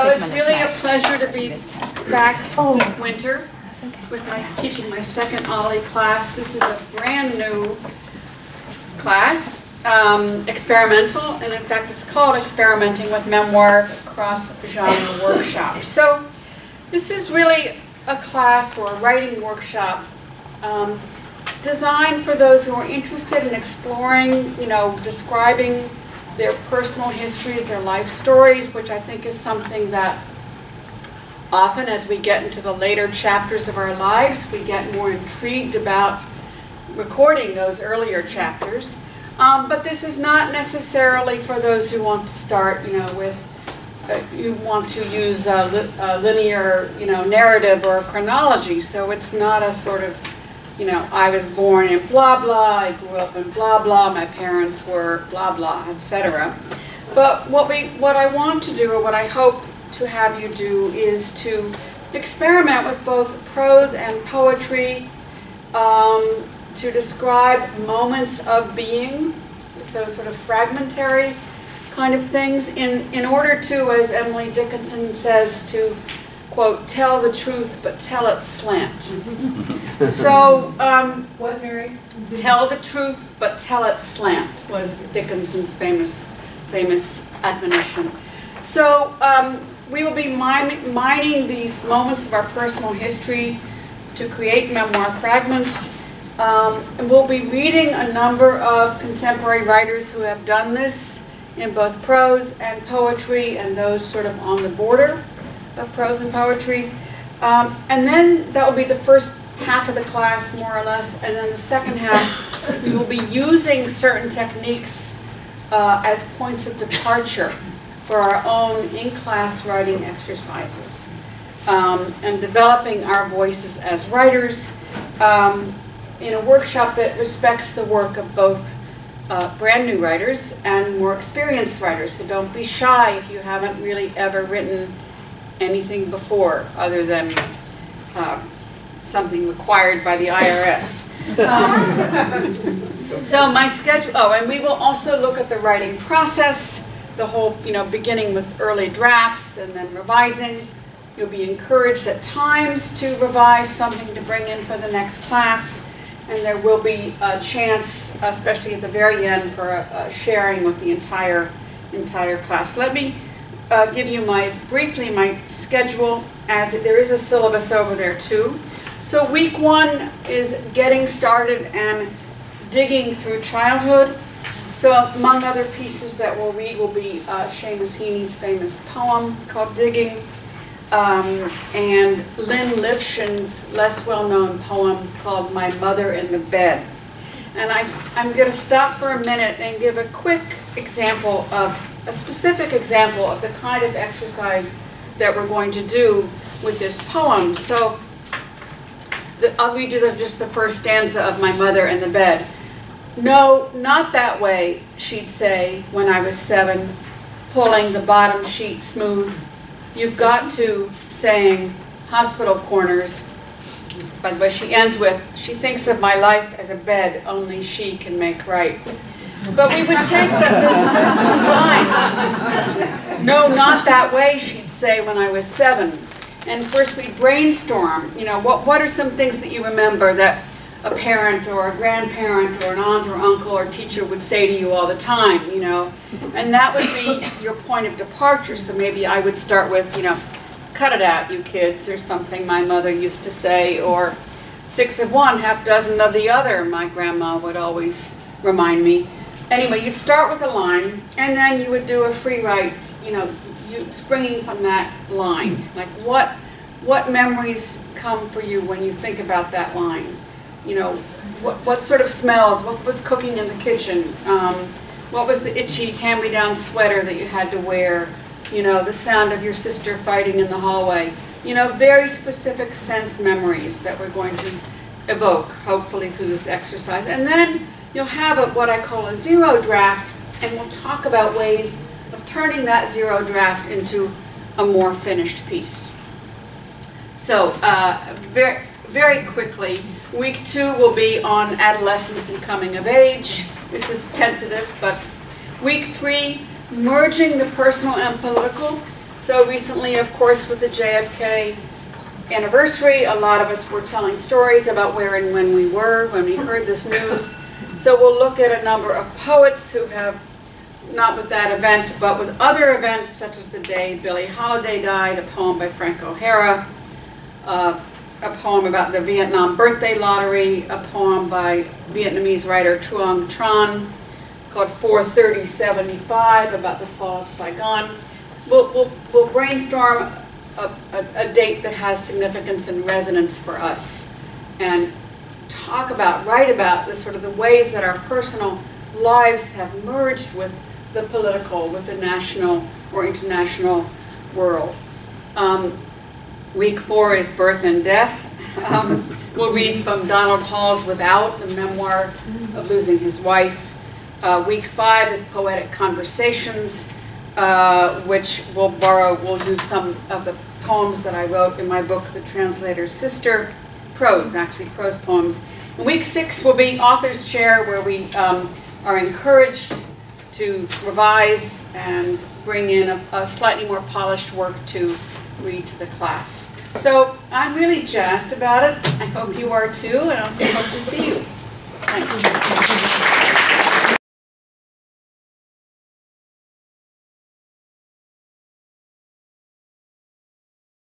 So it's really a pleasure to be back this winter with my, teaching my second OLLI class. This is a brand new class, um, experimental, and in fact, it's called Experimenting with Memoir Cross-Genre Workshop. So this is really a class or a writing workshop um, designed for those who are interested in exploring, you know, describing their personal histories, their life stories, which I think is something that often as we get into the later chapters of our lives, we get more intrigued about recording those earlier chapters. Um, but this is not necessarily for those who want to start, you know, with, uh, you want to use a, li a linear, you know, narrative or chronology. So it's not a sort of you know, I was born in blah blah, I grew up in blah blah, my parents were blah blah, etc. But what we, what I want to do, or what I hope to have you do, is to experiment with both prose and poetry um, to describe moments of being, so sort of fragmentary kind of things, in, in order to, as Emily Dickinson says, to quote, tell the truth, but tell it slant. so, um, What, Mary? tell the truth, but tell it slant was Dickinson's famous, famous admonition. So, um, we will be miming, mining these moments of our personal history to create memoir fragments. Um, and we'll be reading a number of contemporary writers who have done this in both prose and poetry and those sort of on the border of prose and poetry. Um, and then that will be the first half of the class, more or less, and then the second half, we will be using certain techniques uh, as points of departure for our own in-class writing exercises um, and developing our voices as writers um, in a workshop that respects the work of both uh, brand new writers and more experienced writers. So don't be shy if you haven't really ever written anything before other than uh, something required by the IRS. Um, so my schedule, oh, and we will also look at the writing process, the whole, you know, beginning with early drafts and then revising. You'll be encouraged at times to revise something to bring in for the next class. And there will be a chance, especially at the very end, for a, a sharing with the entire, entire class. Let me uh, give you my, briefly, my schedule, as there is a syllabus over there too. So week one is getting started and digging through childhood. So among other pieces that we'll read will be uh, Seamus Heaney's famous poem called Digging, um, and Lyn Lifshin's less well-known poem called My Mother in the Bed. And I, I'm going to stop for a minute and give a quick example of, a specific example of the kind of exercise that we're going to do with this poem. So the, I'll read you the, just the first stanza of My Mother in the Bed. No, not that way, she'd say when I was seven, pulling the bottom sheet smooth. You've got to, saying, hospital corners. By the way, she ends with, she thinks of my life as a bed only she can make right. But we would take the, those first two lines. No, not that way, she'd say when I was seven. And first we'd brainstorm, you know, what, what are some things that you remember that a parent or a grandparent or an aunt or uncle or teacher would say to you all the time, you know. And that would be your point of departure. So maybe I would start with, you know, cut it out, you kids, or something my mother used to say, or six of one, half dozen of the other, my grandma would always remind me. Anyway, you'd start with a line, and then you would do a free write, you know, you, springing from that line. Like what, what memories come for you when you think about that line? You know, what, what sort of smells, what was cooking in the kitchen? Um, what was the itchy hand-me-down sweater that you had to wear? You know, the sound of your sister fighting in the hallway. You know, very specific sense memories that we're going to evoke, hopefully through this exercise. And then you'll have a, what I call a zero draft, and we'll talk about ways of turning that zero draft into a more finished piece. So, uh, very, very quickly, week two will be on adolescence and coming of age. This is tentative, but week three, merging the personal and political. So recently, of course, with the JFK anniversary, a lot of us were telling stories about where and when we were when we heard this news. So we'll look at a number of poets who have, not with that event, but with other events, such as the day Billie Holiday died, a poem by Frank O'Hara, uh, a poem about the Vietnam birthday lottery, a poem by Vietnamese writer Truong Tran called 43075 about the fall of Saigon. We'll, we'll, we'll brainstorm a, a, a date that has significance and resonance for us and talk about, write about the sort of the ways that our personal lives have merged with the political, with the national or international world. Um, week four is birth and death. Um, we'll read from Donald Hall's Without, the memoir of losing his wife. Uh, week five is poetic conversations, uh, which we'll borrow, we'll do some of the poems that I wrote in my book, The Translator's Sister, prose, actually prose poems. And week six will be author's chair, where we um, are encouraged to revise and bring in a, a slightly more polished work to read to the class. So I'm really jazzed about it. I hope you are too, and I hope to see you. Thanks.